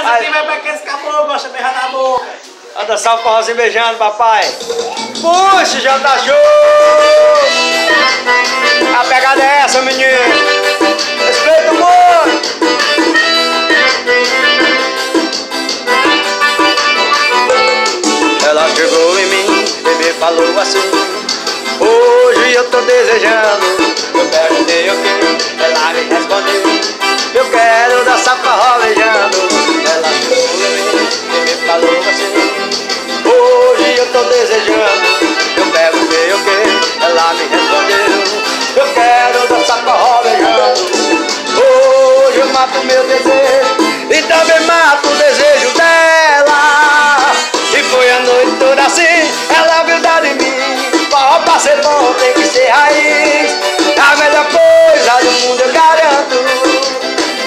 Essa aqui vai pra aqueles caboclos, gosta de beijar na boca. Dançar o forrozinho beijando, papai. Puxa, já tá show! A pegada é essa, menino. Respeita o mundo. Ela chegou em mim e me falou assim Hoje eu tô desejando Eu perguntei o que Ela me respondeu meu desejo E também mato o desejo dela. E foi a noite toda assim Ela viu dar em mim Forró pra ser bom tem que ser raiz. A melhor coisa do mundo eu garanto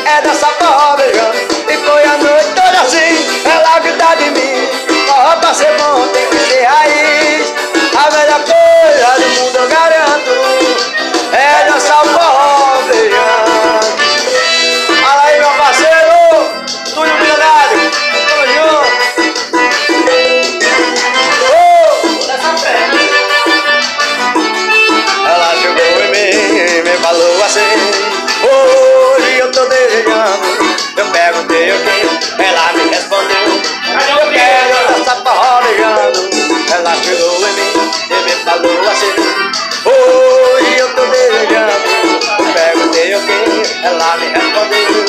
É dançar forró beijando E foi a noite toda assim Ela viu dar em mim que Ela me respondeu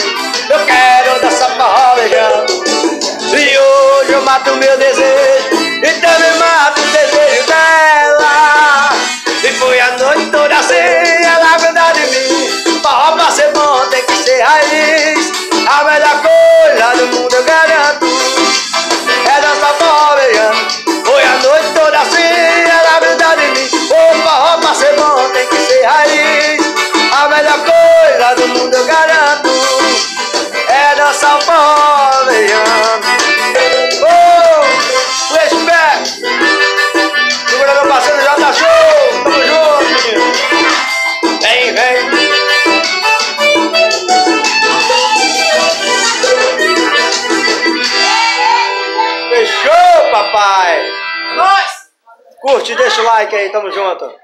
mundo eu garanto É dançar forró beijando Oh, respeito Segura meu parceiro, já tá show! Tamo junto, menino! Vem, vem! Fechou, papai! Nós! Curte, deixa o like aí, tamo junto!